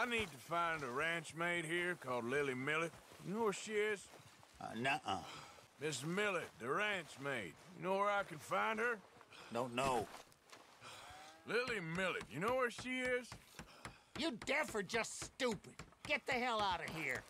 I need to find a ranch maid here called Lily Millet. You know where she is? Uh, nuh-uh. Miss Millet, the ranch maid. You know where I can find her? Don't know. Lily Millet, you know where she is? You deaf or just stupid? Get the hell out of here.